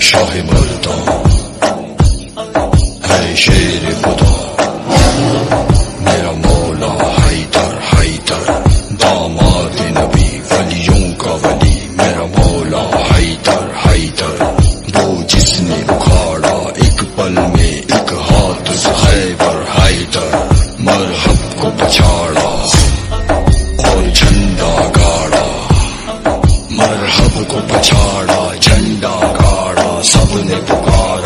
شاہ مردہ ہے شیر خدا، میرا مولا حیدر حیدر. داماد نبی، ولیوں کا ولی. میرا مولا حیدر حیدر. وہ جس نے اکھاڑا ایک پل میں ایک ہاتھ خیبر، حیدر. مرحب کو پچھاڑا اور جھنڈا گاڑا. مرحب کو پچھاڑا Tune